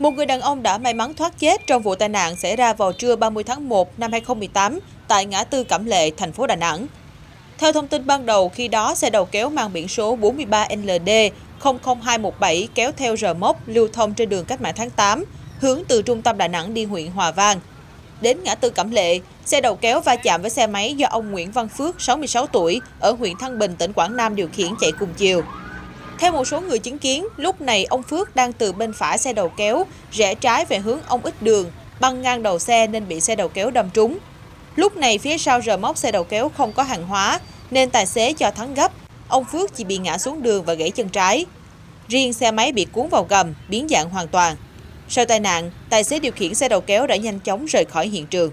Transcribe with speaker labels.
Speaker 1: Một người đàn ông đã may mắn thoát chết trong vụ tai nạn xảy ra vào trưa 30 tháng 1 năm 2018 tại ngã tư Cẩm Lệ, thành phố Đà Nẵng. Theo thông tin ban đầu, khi đó xe đầu kéo mang biển số 43LD 00217 kéo theo rờ mốc lưu thông trên đường Cách mạng tháng 8, hướng từ trung tâm Đà Nẵng đi huyện Hòa Vang. Đến ngã tư Cẩm Lệ, xe đầu kéo va chạm với xe máy do ông Nguyễn Văn Phước, 66 tuổi, ở huyện Thăng Bình, tỉnh Quảng Nam điều khiển chạy cùng chiều. Theo một số người chứng kiến, lúc này ông Phước đang từ bên phải xe đầu kéo, rẽ trái về hướng ông Ít Đường, băng ngang đầu xe nên bị xe đầu kéo đâm trúng. Lúc này phía sau rờ móc xe đầu kéo không có hàng hóa, nên tài xế cho thắng gấp. Ông Phước chỉ bị ngã xuống đường và gãy chân trái. Riêng xe máy bị cuốn vào gầm, biến dạng hoàn toàn. Sau tai nạn, tài xế điều khiển xe đầu kéo đã nhanh chóng rời khỏi hiện trường.